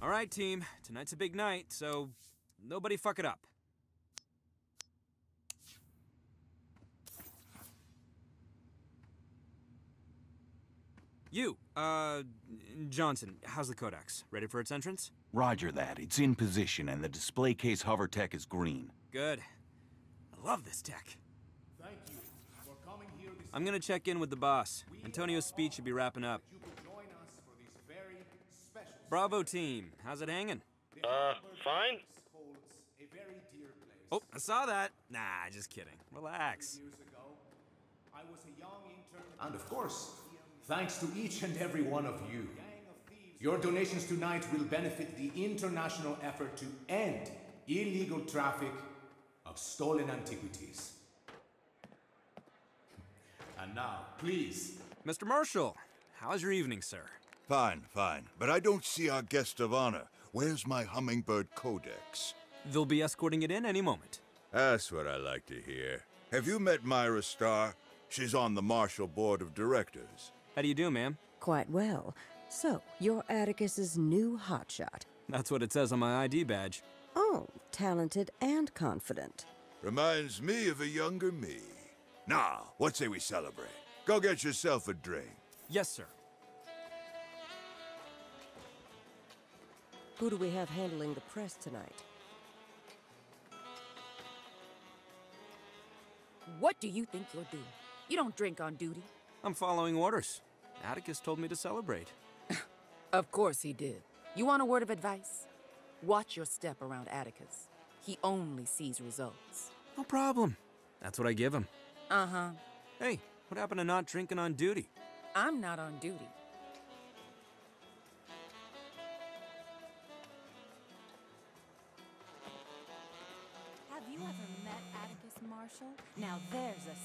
All right, team. Tonight's a big night, so nobody fuck it up. You, uh, Johnson, how's the Codex? Ready for its entrance? Roger that. It's in position, and the display case hover tech is green. Good. I love this tech. Thank you for coming here this I'm gonna check in with the boss. Antonio's speech should be wrapping up. you could join us for this very special Bravo team, how's it hanging? Uh, fine. holds a very dear place. Oh, I saw that. Nah, just kidding. Relax. Years ago, I was a young intern. And of course, thanks to each and every one of you. Your donations tonight will benefit the international effort to end illegal traffic of stolen antiquities. And now, please, Mr. Marshall, how's your evening, sir? Fine, fine. But I don't see our guest of honor. Where's my hummingbird codex? They'll be escorting it in any moment. That's what I like to hear. Have you met Myra Starr? She's on the Marshall Board of Directors. How do you do, ma'am? Quite well. So, you're Atticus's new hotshot. That's what it says on my ID badge. Oh, talented and confident. Reminds me of a younger me. Now, what say we celebrate? Go get yourself a drink. Yes, sir. Who do we have handling the press tonight? What do you think you're doing? You don't drink on duty. I'm following orders. Atticus told me to celebrate. Of course he did. You want a word of advice? Watch your step around Atticus. He only sees results. No problem. That's what I give him. Uh huh. Hey, what happened to not drinking on duty? I'm not on duty.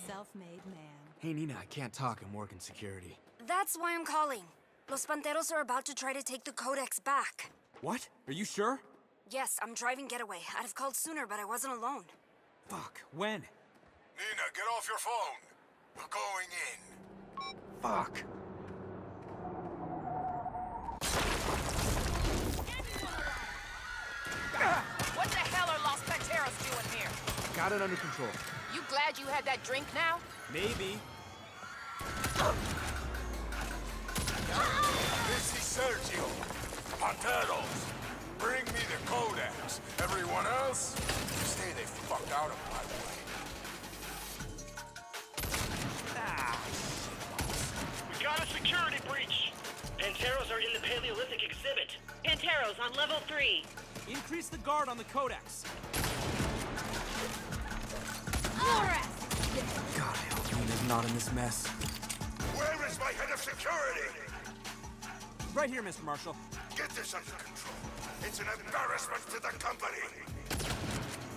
Self-made man. Hey, Neenah, I can't talk. I'm working security. That's why I'm calling. Los Panteros are about to try to take the Codex back. What? Are you sure? Yes, I'm driving getaway. I'd have called sooner, but I wasn't alone. Fuck. When? Neenah, get off your phone. We're going in. Fuck. What the hell are Los Panteros doing here? Got it under control. You glad you had that drink now? Maybe. This is Sergio. Panteros. Bring me the codex. Everyone else, stay the fuck out of my way. Ah. We got a security breach. Panteros are in the Paleolithic exhibit. Panteros on level three. Increase the guard on the Codex. God, I hope Neenah's not in this mess. Where is my head of security? Right here, Mr. Marshall. Get this under control. It's an embarrassment to the company.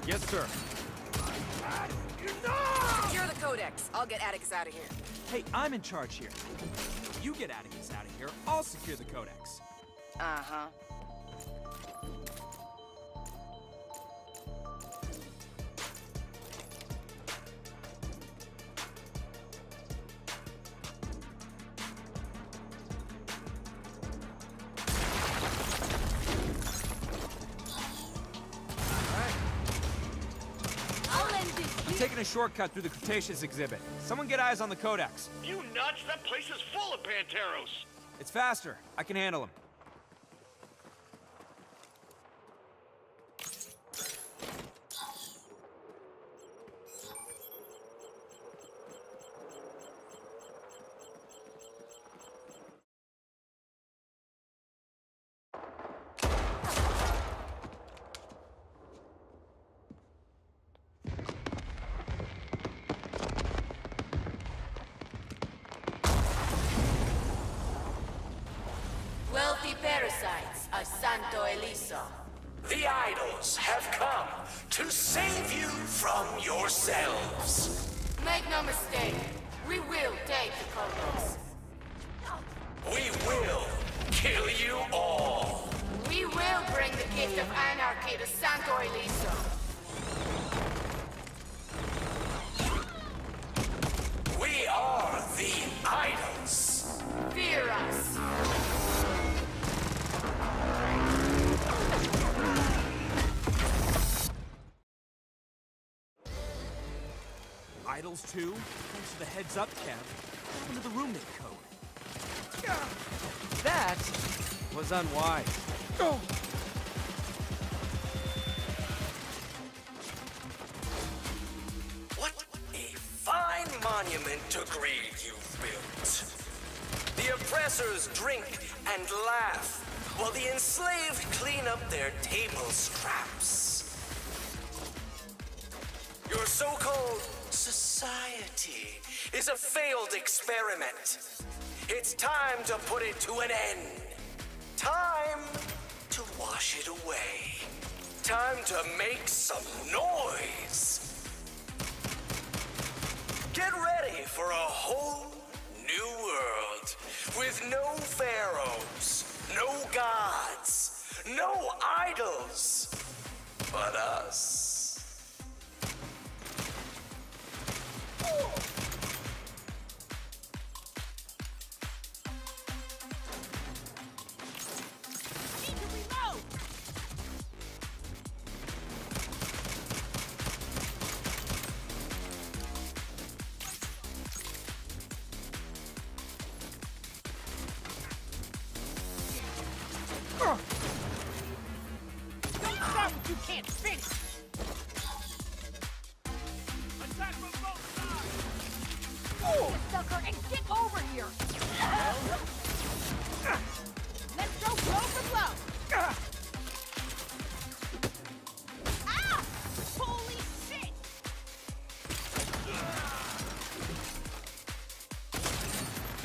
Yes, sir. Secure the Codex. I'll get Atticus out of here. Hey, I'm in charge here. You get Atticus out of here. I'll secure the Codex. Uh shortcut through the Cretaceous exhibit. Someone get eyes on the Codex. You nuts? That place is full of Panteros. It's faster. I can handle him. The idols have come to save you from yourselves. Make no mistake, we will take the Codex. We will kill you all. We will bring the gift of anarchy to Santo Ileso. We are the idols. Fear us. Idols too? Thanks to the heads up, Kev. What to the roommate code? That was unwise. What a fine monument to greed you've built. The oppressors drink and laugh, while the enslaved clean up their table scraps. Your so-called society is a failed experiment. It's time to put it to an end. Time to wash it away. Time to make some noise. Get ready for a whole new world with no pharaohs, no gods, no idols, but us.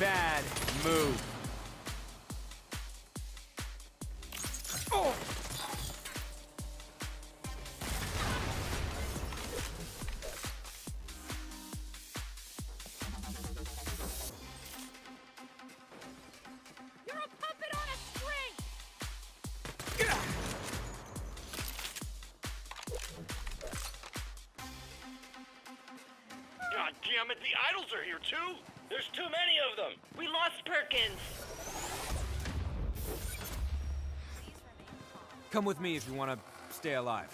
Bad move. Come with me if you want to stay alive.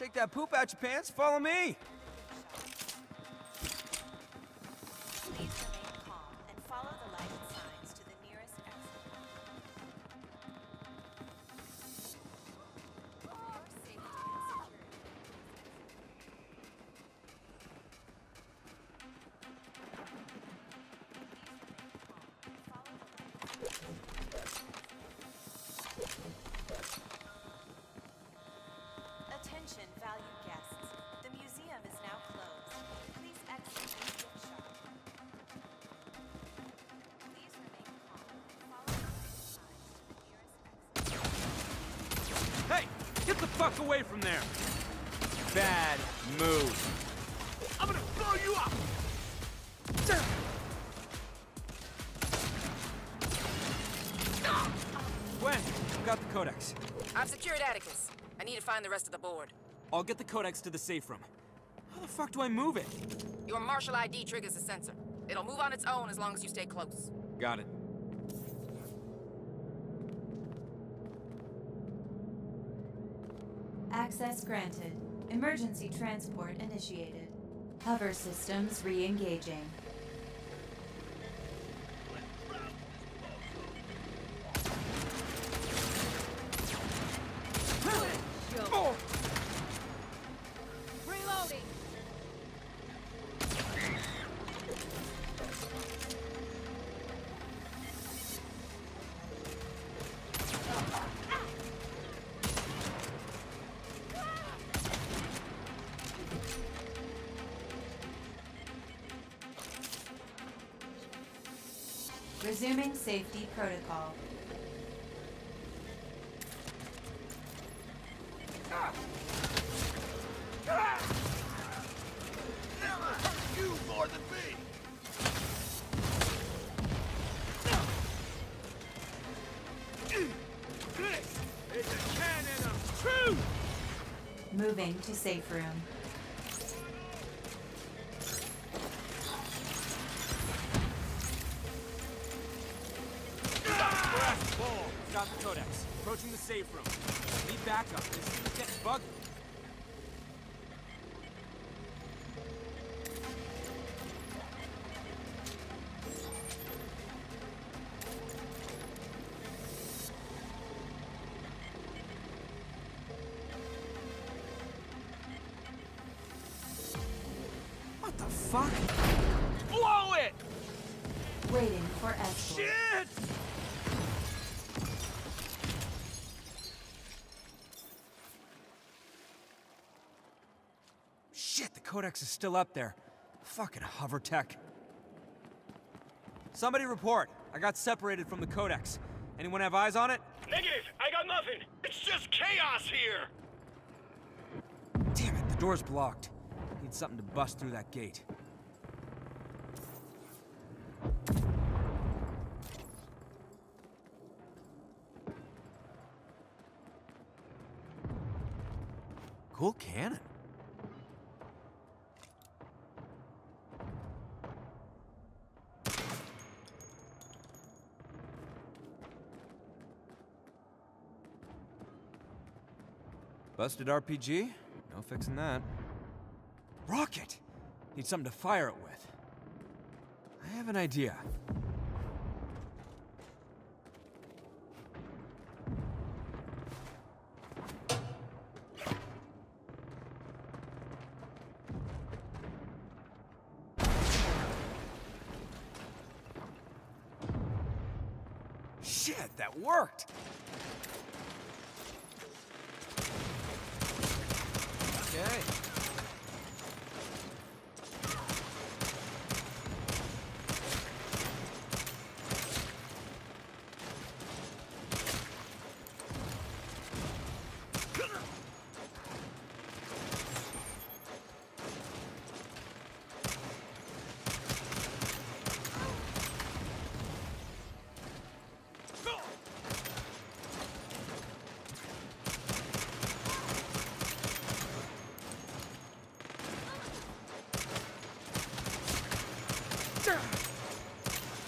Shake that poop out your pants. Follow me. Away from there. Bad move. I'm gonna blow you up! Gwen, who got the Codex? I've secured Atticus. I need to find the rest of the board. I'll get the Codex to the safe room. How the fuck do I move it? Your Marshall ID triggers a sensor. It'll move on its own as long as you stay close. Got it. Access granted. Emergency transport initiated. Hover systems re-engaging. Resuming safety protocol. more than me. This is a cannon! Moving to safe room. Got the codex. Approaching the safe room. Need backup. This is getting buggy. What the fuck? Blow it! Waiting for escort. Shit! Shit, the codex is still up there. Fucking hover tech. Somebody report. I got separated from the codex. Anyone have eyes on it? Negative! I got nothing! It's just chaos here! Damn it, the door's blocked. Need something to bust through that gate. Cool cannon. Busted RPG? No fixing that. Rocket! Need something to fire it with. I have an idea. Shit, that worked! Okay.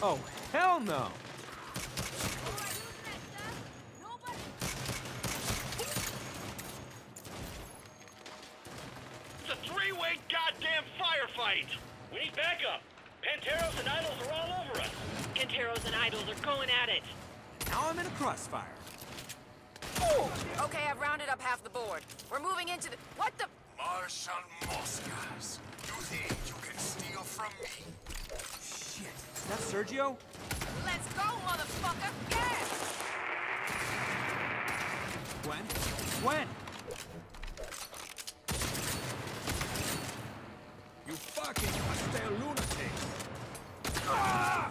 Oh, hell no! It's a three-way goddamn firefight! We need backup! Panteros and Idols are all over us! Panteros and Idols are going at it. Now I'm in a crossfire. Okay, I've rounded up half the board. We're moving into the. What the? Martian Moscas. You think you can steal from me? Shit, is that Sergio? Let's go, motherfucker! Yeah! Gwen? Gwen! You fucking hostile lunatic! Ah!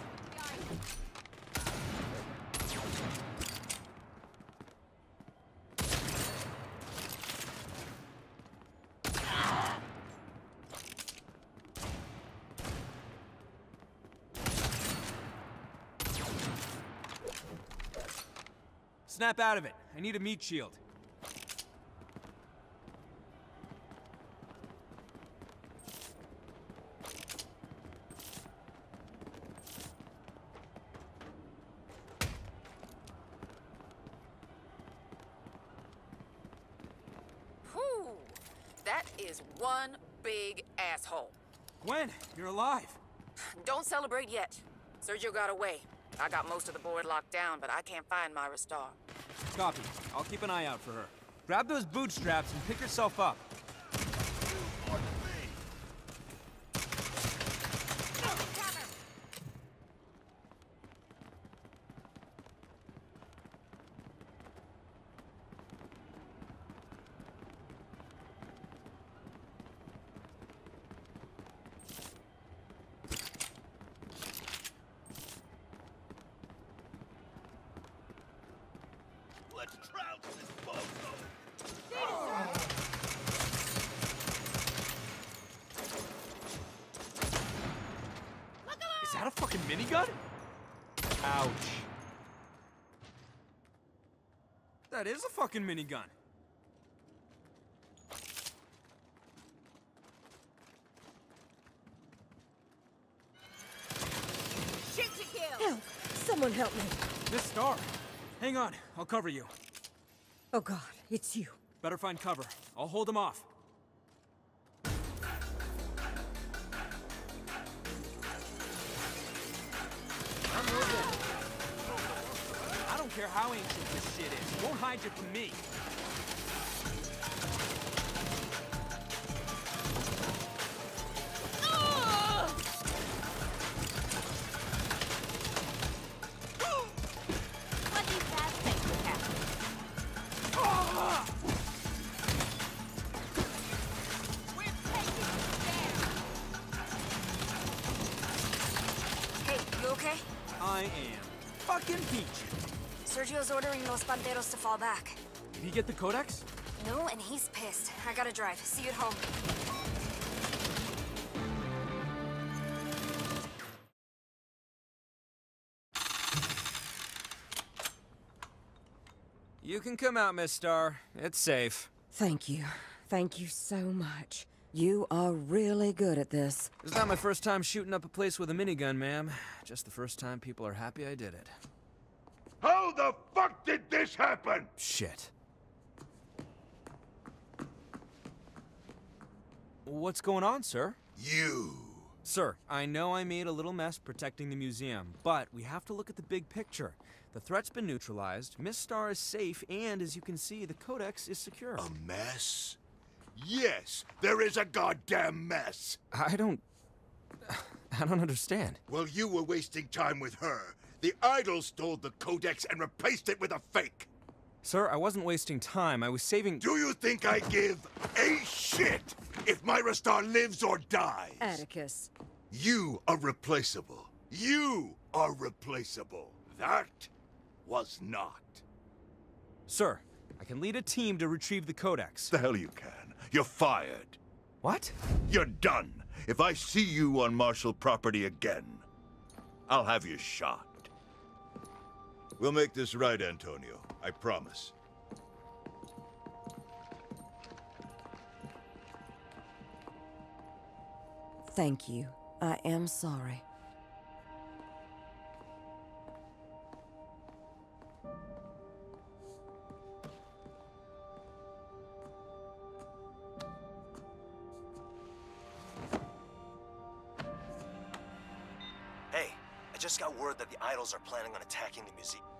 Snap out of it. I need a meat shield. Whew! That is one big asshole. Gwen, you're alive. Don't celebrate yet. Sergio got away. I got most of the board locked down, but I can't find Myra Star. Copy. I'll keep an eye out for her. Grab those bootstraps and pick yourself up. Is that a fucking minigun? Ouch. That is a fucking minigun. Shoot to kill! Help! Someone help me! This star! Hang on, I'll cover you. Oh god, it's you. Better find cover. I'll hold them off. I'm moving. I don't care how ancient this shit is. Won't hide you from me. Okay? I am fucking peach. Sergio's ordering Los Panteros to fall back. Did he get the codex? No, and he's pissed. I gotta drive. See you at home. You can come out, Miss Star. It's safe. Thank you. Thank you so much. You are really good at this. It's not my first time shooting up a place with a minigun, ma'am. Just the first time people are happy I did it. How the fuck did this happen? Shit. What's going on, sir? You. Sir, I know I made a little mess protecting the museum, but we have to look at the big picture. The threat's been neutralized, Miss Star is safe, and as you can see, the Codex is secure. A mess? Yes, there is a goddamn mess. I don't... I don't understand. Well, you were wasting time with her. The idol stole the Codex and replaced it with a fake. Sir, I wasn't wasting time. I was saving... Do you think I give a shit if Myra Star lives or dies? Atticus. You are replaceable. You are replaceable. That was not. Sir, I can lead a team to retrieve the Codex. The hell you can. You're fired. What? You're done. If I see you on Marshall property again, I'll have you shot. We'll make this right, Antonio. I promise. Thank you. I am sorry. Just got word that the idols are planning on attacking the museum.